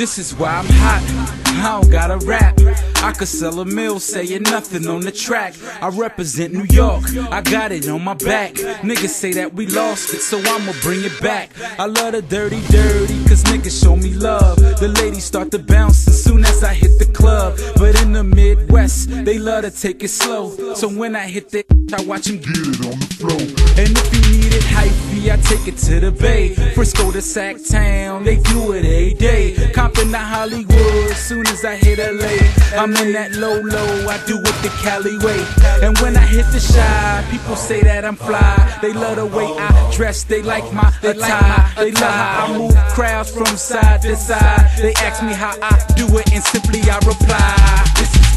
This is why I'm hot. I don't gotta rap. I could sell a mill saying nothing on the track. I represent New York, I got it on my back. Niggas say that we lost it, so I'ma bring it back. I love the dirty, dirty, cause niggas show me love. The ladies start to bounce they love to take it slow. So when I hit the I watch them get it on the floor. And if you need it hyphy, I take it to the bay. Frisco to Sac Town, they do it every day. Compton to Hollywood, soon as I hit LA. I'm in that low low, I do it the Cali way. And when I hit the Chi, people say that I'm fly. They love the way I dress, they like my attire. They love how I move crowds from side to side. They ask me how I do it, and simply I reply. Is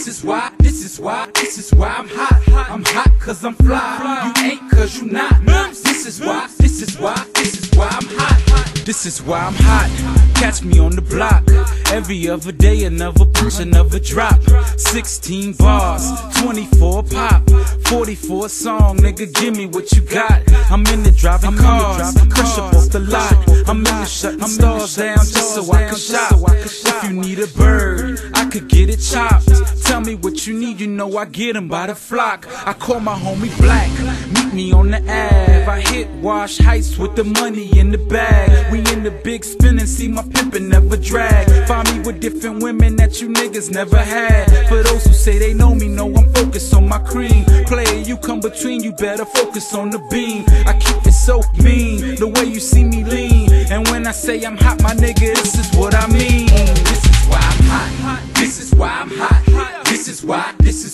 This is why, this is why, this is why I'm hot. I'm hot cause I'm fly. You ain't cause you not. This is why, this is why, this is why I'm hot. This is why I'm hot. Catch me on the block. Every other day, another push, another drop. 16 bars, 24 pop, 44 song. Nigga, give me what you got. I'm in the driving cars, crush up off the lot. I'm in the shutting stars down just so I can shop. If you need a bird, could get it chopped. Tell me what you need, you know I get 'em by the flock. I call my homie Black, meet me on the Ave. I hit Wash Heights with the money in the bag. We in the big spin and see my pimpin' never drag. Find me with different women that you niggas never had. For those who say they know me, know I'm focused on my cream. Player, you come between, you better focus on the beam. I keep it so mean, the way you see me lean. And when I say I'm hot, my nigga, this is what I mean.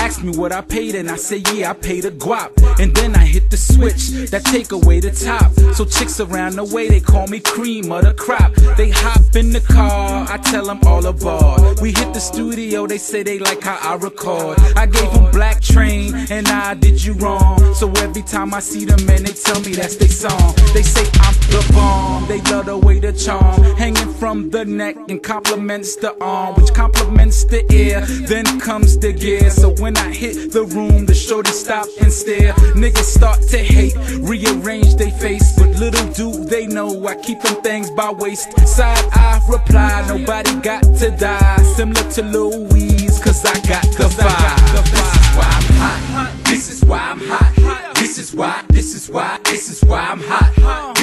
Ask me what I paid and I say yeah I paid a guap. And then I hit the switch that take away the top. So chicks around the way they call me cream of the crop. They hop in the car, I tell them all aboard. We hit the studio, they say they like how I record. I gave them black train and I did you wrong. So every time I see them man they tell me that's their song. They say I'm the bomb, they love the way the charm hanging from the neck and compliments the arm, which compliments the ear. Then comes the gear. So when I hit the room, the shorty stop and stare. Niggas start to hate, rearrange they face, but little do they know I keep them things by waist. Side I reply, nobody got to die. Similar to Louise, cause I got the vibe. This is why I'm hot. This is why I'm hot. This is why, this is why, this is why I'm hot.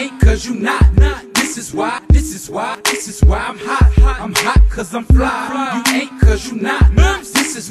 Ain't cause you not. not. This is why, this is why, this is why I'm hot. I'm hot cause I'm fly. You ain't cause you not. This is